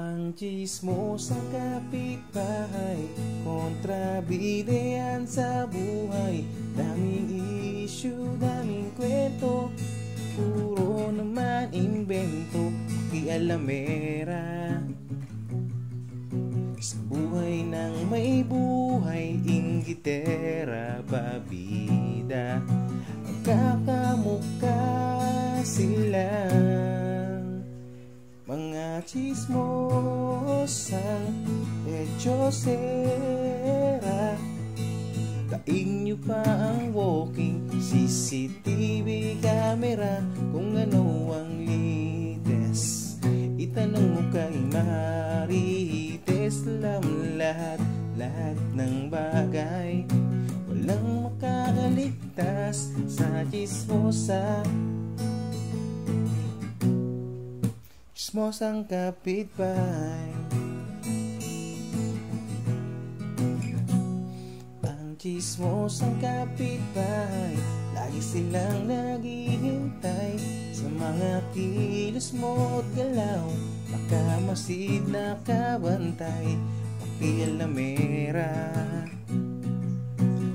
Ang chismos ang kapitbahay Kontrabidean sa buhay. Daming issue, daming kwento Puro naman invento Kialamera. Sa buhay ng may buhay Inggitera, babida. Magkakamukha sila mga chismosang Echosera Daing nyo pa ang walking CCTV camera Kung ano ang latest. Itanong mo kay Marites Alam lahat, lahat ng bagay Walang makakaligtas sa chismosa Chismos ang kapitbahay. Ang chismos ang kapitbahay Lagi silang naghihintay. Sa mga kilos mo at galaw Makamasid na kabantay. Pakialamera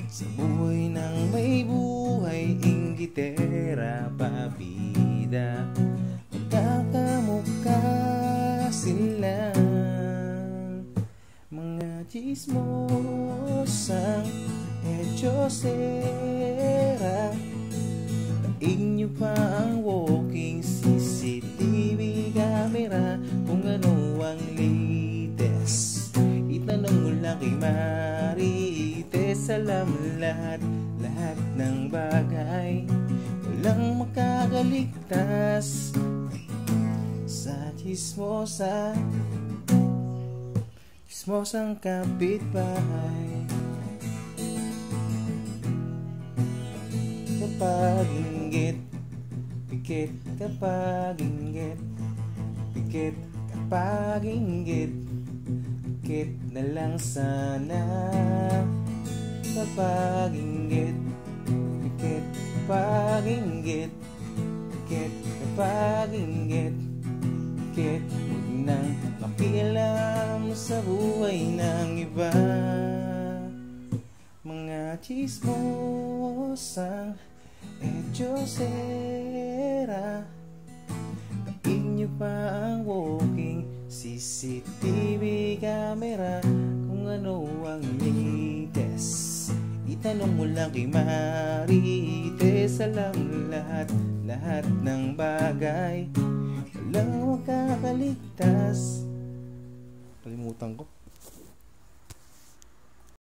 Sa buhay ng may buhay Inggitera, pabida Magkakamukha sila Mga chismosang Echosera Daing nyo pa ang walking CCTV camera. Kung ano ang latest Itanong mo lang kay Marites Alam lahat, lahat ng bagay Walang makakaligtas sa chismosa Chismosang kapitbahay. Kapag inggit Pikit kapag inggit Pikit kapag inggit Pikit na lang sana. Kapag inggit Pikit kapag inggit Pikit kapag inggit Pikit Huwag nang makialam sa buhay ng iba? Mga chismosang Echosera Daing nyo pa ang walking CCTV camera Kung ano ang latest. Itanong mo lang kay Marites Alam lahat, lahat ng bagay Walang makakaligtas. Kalimutan ko